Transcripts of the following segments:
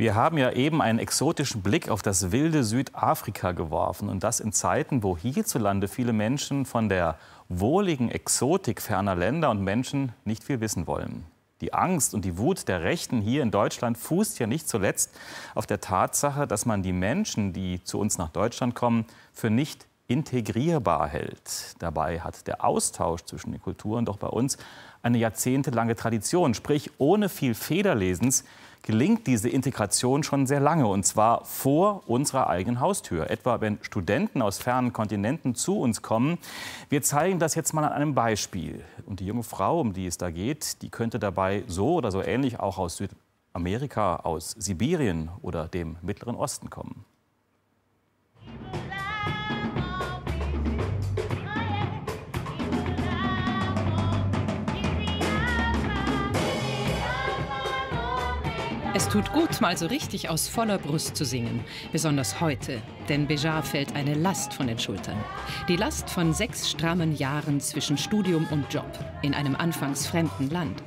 Wir haben ja eben einen exotischen Blick auf das wilde Südafrika geworfen und das in Zeiten, wo hierzulande viele Menschen von der wohligen Exotik ferner Länder und Menschen nicht viel wissen wollen. Die Angst und die Wut der Rechten hier in Deutschland fußt ja nicht zuletzt auf der Tatsache, dass man die Menschen, die zu uns nach Deutschland kommen, für nicht integrierbar hält. Dabei hat der Austausch zwischen den Kulturen doch bei uns eine jahrzehntelange Tradition. Sprich, ohne viel Federlesens gelingt diese Integration schon sehr lange, und zwar vor unserer eigenen Haustür. Etwa wenn Studenten aus fernen Kontinenten zu uns kommen. Wir zeigen das jetzt mal an einem Beispiel. Und die junge Frau, um die es da geht, die könnte dabei so oder so ähnlich auch aus Südamerika, aus Sibirien oder dem Mittleren Osten kommen. Tut gut, mal so richtig aus voller Brust zu singen. Besonders heute, denn Bejar fällt eine Last von den Schultern. Die Last von sechs strammen Jahren zwischen Studium und Job in einem anfangs fremden Land.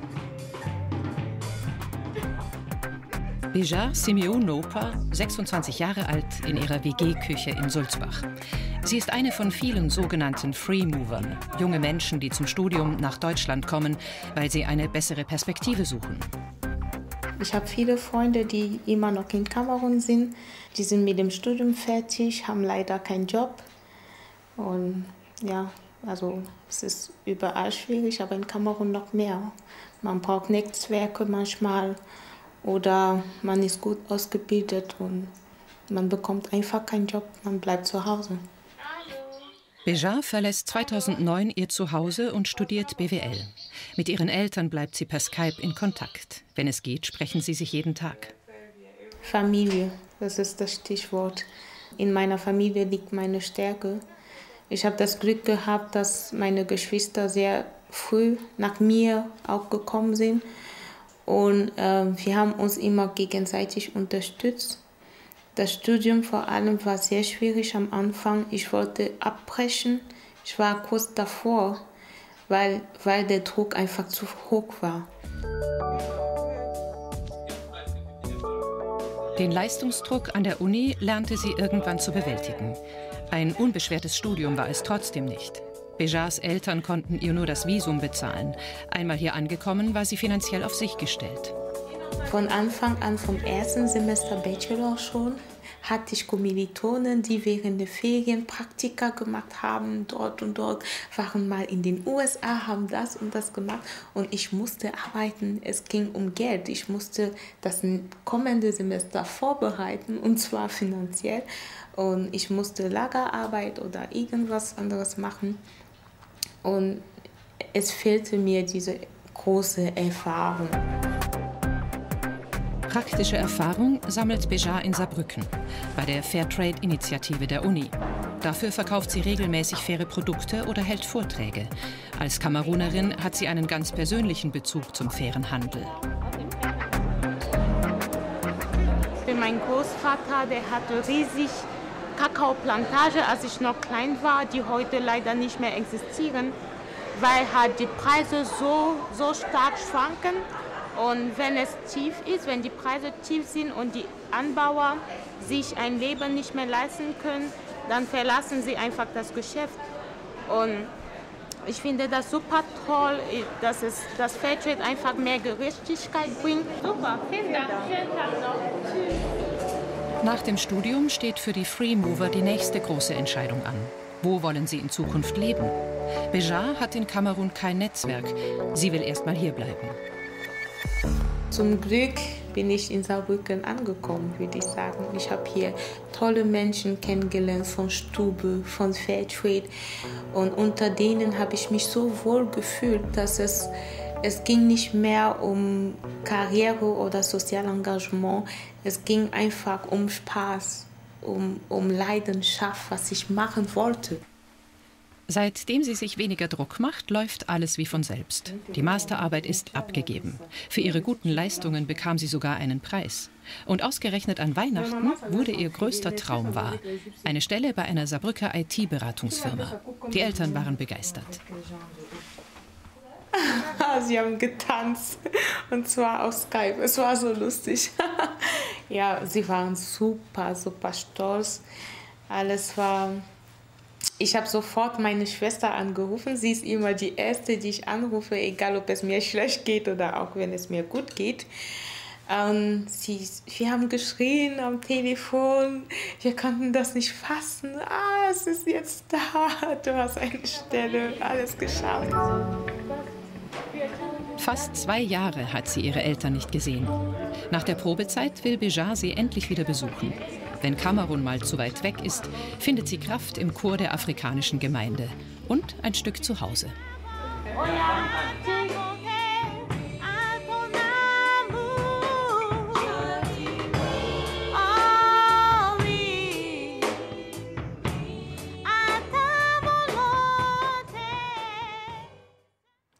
Bejar Simeon Nopa, 26 Jahre alt, in ihrer WG-Küche in Sulzbach. Sie ist eine von vielen sogenannten Free-Movern, junge Menschen, die zum Studium nach Deutschland kommen, weil sie eine bessere Perspektive suchen. Ich habe viele Freunde, die immer noch in Kamerun sind. Die sind mit dem Studium fertig, haben leider keinen Job. Und ja, also es ist überall schwierig, aber in Kamerun noch mehr. Man braucht Netzwerke manchmal oder man ist gut ausgebildet und man bekommt einfach keinen Job, man bleibt zu Hause. Bejar verlässt 2009 ihr Zuhause und studiert BWL. Mit ihren Eltern bleibt sie per Skype in Kontakt. Wenn es geht, sprechen sie sich jeden Tag. Familie, das ist das Stichwort. In meiner Familie liegt meine Stärke. Ich habe das Glück gehabt, dass meine Geschwister sehr früh nach mir auch gekommen sind. Und äh, wir haben uns immer gegenseitig unterstützt. Das Studium vor allem war sehr schwierig am Anfang. Ich wollte abbrechen. Ich war kurz davor, weil, weil der Druck einfach zu hoch war. Den Leistungsdruck an der Uni lernte sie irgendwann zu bewältigen. Ein unbeschwertes Studium war es trotzdem nicht. Bejars Eltern konnten ihr nur das Visum bezahlen. Einmal hier angekommen, war sie finanziell auf sich gestellt. Von Anfang an, vom ersten Semester Bachelor schon, hatte ich Kommilitonen, die während der Ferien Praktika gemacht haben, dort und dort, waren mal in den USA, haben das und das gemacht und ich musste arbeiten. Es ging um Geld. Ich musste das kommende Semester vorbereiten und zwar finanziell und ich musste Lagerarbeit oder irgendwas anderes machen und es fehlte mir diese große Erfahrung. Praktische Erfahrung sammelt Bejar in Saarbrücken bei der Fairtrade-Initiative der Uni. Dafür verkauft sie regelmäßig faire Produkte oder hält Vorträge. Als Kamerunerin hat sie einen ganz persönlichen Bezug zum fairen Handel. Mein Großvater, der hatte riesig Kakaoplantage, als ich noch klein war, die heute leider nicht mehr existieren, weil halt die Preise so, so stark schwanken. Und wenn es tief ist, wenn die Preise tief sind und die Anbauer sich ein Leben nicht mehr leisten können, dann verlassen sie einfach das Geschäft. Und ich finde das super toll, dass es das Fairtrade einfach mehr Gerechtigkeit bringt. Super, vielen Dank. Schönen Tag noch. Nach dem Studium steht für die Free Mover die nächste große Entscheidung an. Wo wollen sie in Zukunft leben? Bejar hat in Kamerun kein Netzwerk. Sie will erst mal hier bleiben. Zum Glück bin ich in Saarbrücken angekommen, würde ich sagen. Ich habe hier tolle Menschen kennengelernt von Stube, von Fairtrade und unter denen habe ich mich so wohl gefühlt, dass es es ging nicht mehr um Karriere oder Sozialengagement, es ging einfach um Spaß, um, um Leidenschaft, was ich machen wollte. Seitdem sie sich weniger Druck macht, läuft alles wie von selbst. Die Masterarbeit ist abgegeben. Für ihre guten Leistungen bekam sie sogar einen Preis. Und ausgerechnet an Weihnachten wurde ihr größter Traum wahr. Eine Stelle bei einer Saarbrücker IT-Beratungsfirma. Die Eltern waren begeistert. Sie haben getanzt und zwar auf Skype. Es war so lustig. Ja, sie waren super, super stolz. Alles war. Ich habe sofort meine Schwester angerufen. Sie ist immer die Erste, die ich anrufe, egal ob es mir schlecht geht oder auch wenn es mir gut geht. Und sie, wir haben geschrien am Telefon, wir konnten das nicht fassen. Ah, es ist jetzt da, du hast eine Stelle, alles geschafft. Fast zwei Jahre hat sie ihre Eltern nicht gesehen. Nach der Probezeit will Bejar sie endlich wieder besuchen. Wenn Kamerun mal zu weit weg ist, findet sie Kraft im Chor der afrikanischen Gemeinde und ein Stück zu Hause. Ja.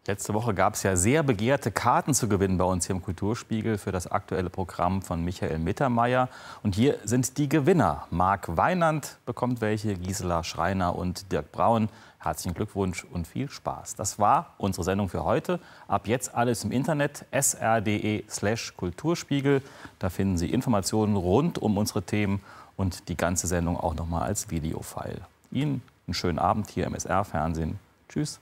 Letzte Woche gab es ja sehr begehrte Karten zu gewinnen bei uns hier im Kulturspiegel für das aktuelle Programm von Michael Mittermeier. Und hier sind die Gewinner. Marc Weinand bekommt welche, Gisela Schreiner und Dirk Braun. Herzlichen Glückwunsch und viel Spaß. Das war unsere Sendung für heute. Ab jetzt alles im Internet sr.de/slash Kulturspiegel. Da finden Sie Informationen rund um unsere Themen und die ganze Sendung auch noch mal als Videofile. Ihnen einen schönen Abend hier im SR-Fernsehen. Tschüss.